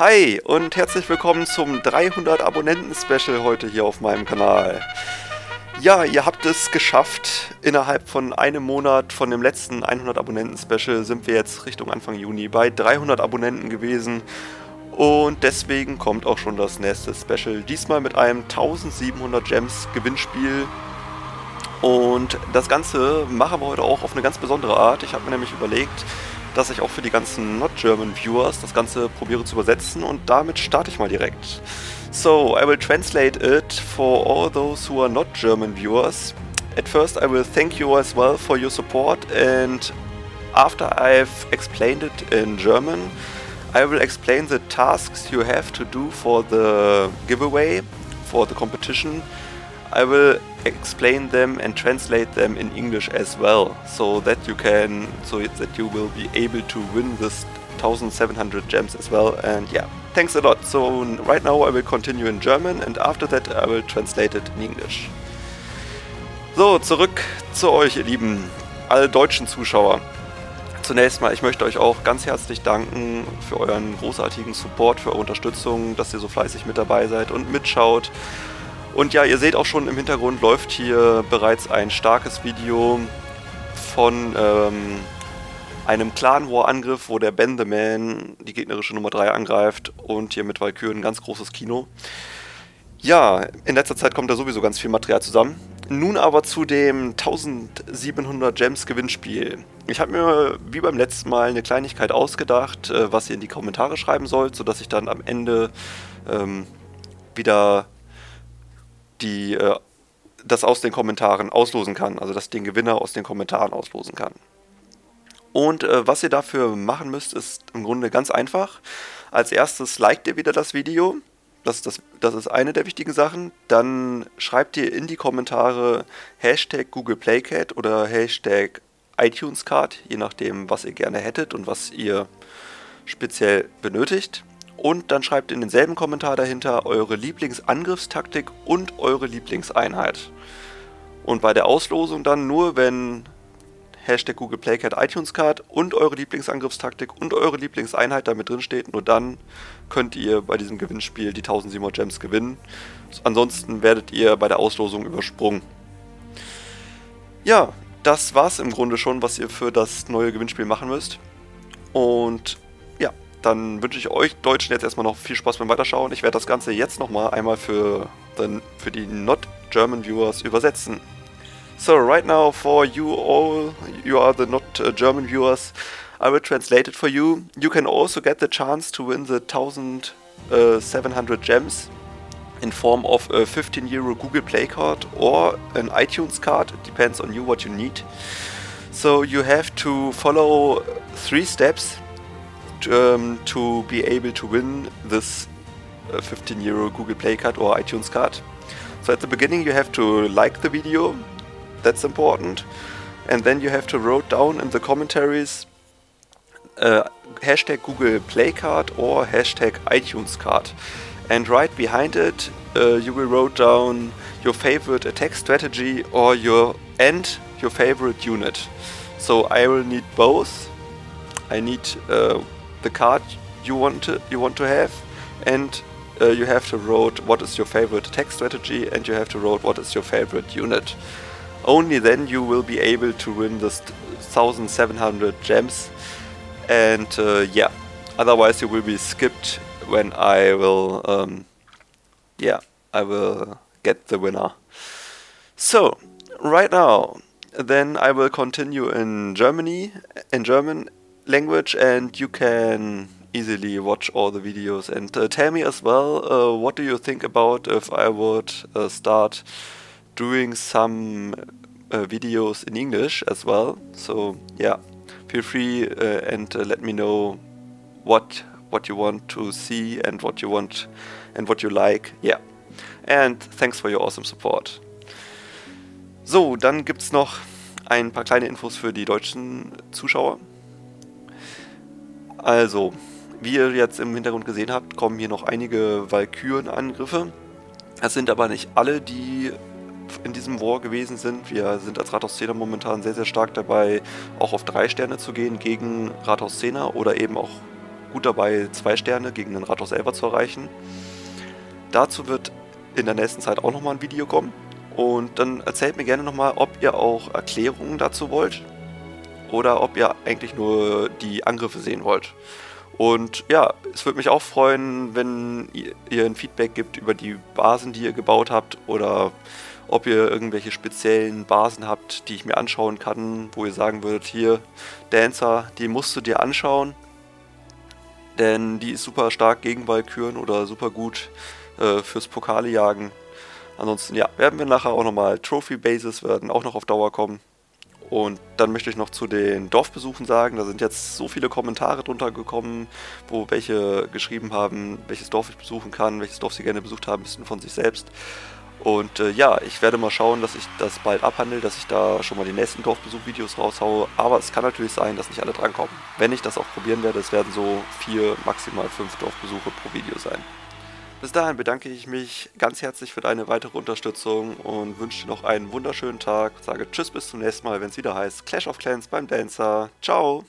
Hi und herzlich willkommen zum 300 Abonnenten-Special heute hier auf meinem Kanal. Ja, ihr habt es geschafft. Innerhalb von einem Monat von dem letzten 100 Abonnenten-Special sind wir jetzt Richtung Anfang Juni bei 300 Abonnenten gewesen. Und deswegen kommt auch schon das nächste Special. Diesmal mit einem 1700 Gems Gewinnspiel. Und das Ganze machen wir heute auch auf eine ganz besondere Art. Ich habe mir nämlich überlegt, dass ich auch für die ganzen Not-German Viewers das Ganze probiere zu übersetzen und damit starte ich mal direkt. So, I will translate it for all those who are not German viewers. At first I will thank you as well for your support and after I've explained it in German, I will explain the tasks you have to do for the giveaway, for the competition. I will explain them and translate them in English as well, so that you can, so that you will be able to win this 1700 gems as well. And yeah, thanks a lot. So right now I will continue in German and after that I will translate it in English. So, zurück zu euch, ihr lieben, alle deutschen Zuschauer. Zunächst mal, ich möchte euch auch ganz herzlich danken für euren großartigen Support, für eure Unterstützung, dass ihr so fleißig mit dabei seid und mitschaut. Und ja, ihr seht auch schon im Hintergrund läuft hier bereits ein starkes Video von ähm, einem Clan War Angriff, wo der Ben the Man die gegnerische Nummer 3 angreift und hier mit Valkyrie ein ganz großes Kino. Ja, in letzter Zeit kommt da sowieso ganz viel Material zusammen. Nun aber zu dem 1700 Gems Gewinnspiel. Ich habe mir wie beim letzten Mal eine Kleinigkeit ausgedacht, äh, was ihr in die Kommentare schreiben sollt, sodass ich dann am Ende ähm, wieder die, äh, das aus den Kommentaren auslosen kann, also dass den Gewinner aus den Kommentaren auslosen kann. Und äh, was ihr dafür machen müsst, ist im Grunde ganz einfach. Als erstes liked ihr wieder das Video. Das ist, das, das ist eine der wichtigen Sachen. Dann schreibt ihr in die Kommentare Hashtag Google Playcat oder Hashtag iTunes-Card, je nachdem, was ihr gerne hättet und was ihr speziell benötigt. Und dann schreibt in denselben Kommentar dahinter eure Lieblingsangriffstaktik und eure Lieblingseinheit. Und bei der Auslosung dann nur, wenn Hashtag Google Playcat iTunes Card und eure Lieblingsangriffstaktik und eure Lieblingseinheit damit drin steht, nur dann könnt ihr bei diesem Gewinnspiel die 1700 Gems gewinnen. Ansonsten werdet ihr bei der Auslosung übersprungen. Ja, das war's im Grunde schon, was ihr für das neue Gewinnspiel machen müsst. Und dann wünsche ich euch Deutschen jetzt erstmal noch viel Spaß beim Weiterschauen. Ich werde das Ganze jetzt nochmal einmal für, den, für die Not German Viewers übersetzen. So, right now for you all, you are the not uh, German viewers, I will translate it for you. You can also get the chance to win the 1700 uh, gems in form of a 15 euro Google Play card or an iTunes card. It depends on you what you need. So you have to follow three steps um, to be able to win this uh, 15 euro Google Play card or iTunes card. So at the beginning you have to like the video, that's important, and then you have to write down in the commentaries uh, hashtag Google Play card or hashtag iTunes card. And right behind it uh, you will write down your favorite attack strategy or your and your favorite unit. So I will need both. I need uh, the card you want to, you want to have, and uh, you have to write what is your favorite attack strategy, and you have to write what is your favorite unit. Only then you will be able to win this 1700 gems, and uh, yeah, otherwise you will be skipped when I will, um, yeah, I will get the winner. So, right now, then I will continue in Germany, in German, language and you can easily watch all the videos. And uh, tell me as well uh, what do you think about if I would uh, start doing some uh, videos in English as well? So yeah feel free uh, and uh, let me know what what you want to see and what you want and what you like. Yeah. And thanks for your awesome support. So dann gibt's noch ein paar kleine Infos für die deutschen Zuschauer Also, wie ihr jetzt im Hintergrund gesehen habt, kommen hier noch einige Valkyren-Angriffe. Es sind aber nicht alle, die in diesem War gewesen sind. Wir sind als Rathaus Szene momentan sehr, sehr stark dabei, auch auf drei Sterne zu gehen gegen Rathaus Szene oder eben auch gut dabei, zwei Sterne gegen den Rathaus selber zu erreichen. Dazu wird in der nächsten Zeit auch nochmal ein Video kommen. Und dann erzählt mir gerne nochmal, ob ihr auch Erklärungen dazu wollt oder ob ihr eigentlich nur die Angriffe sehen wollt. Und ja, es würde mich auch freuen, wenn ihr ein Feedback gibt über die Basen, die ihr gebaut habt oder ob ihr irgendwelche speziellen Basen habt, die ich mir anschauen kann, wo ihr sagen würdet, hier, Dancer, die musst du dir anschauen, denn die ist super stark gegen Valkyren oder super gut äh, fürs Pokalejagen. Ansonsten, ja, werden wir nachher auch nochmal Trophy Bases werden auch noch auf Dauer kommen. Und dann möchte ich noch zu den Dorfbesuchen sagen, da sind jetzt so viele Kommentare drunter gekommen, wo welche geschrieben haben, welches Dorf ich besuchen kann, welches Dorf sie gerne besucht haben müssten von sich selbst. Und äh, ja, ich werde mal schauen, dass ich das bald abhandle, dass ich da schon mal die nächsten Dorfbesuchvideos raushaue. Aber es kann natürlich sein, dass nicht alle drankommen. Wenn ich das auch probieren werde, es werden so vier, maximal fünf Dorfbesuche pro Video sein. Bis dahin bedanke ich mich ganz herzlich für deine weitere Unterstützung und wünsche dir noch einen wunderschönen Tag. Sage Tschüss bis zum nächsten Mal, wenn es wieder heißt Clash of Clans beim Dancer. Ciao!